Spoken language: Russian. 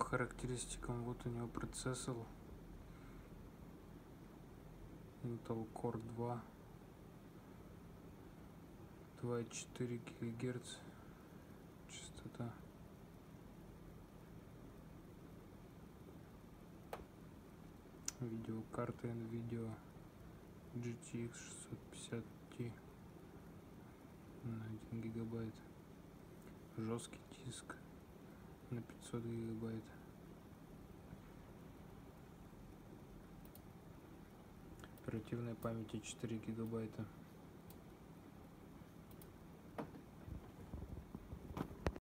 характеристикам вот у него процессор. Intel Core 2 2,4 ГГц частота. Видеокарта NVIDIA GTX 650 Ti на 1 гигабайт. Жесткий диск на 500 гигабайт. Оперативной памяти 4 гигабайта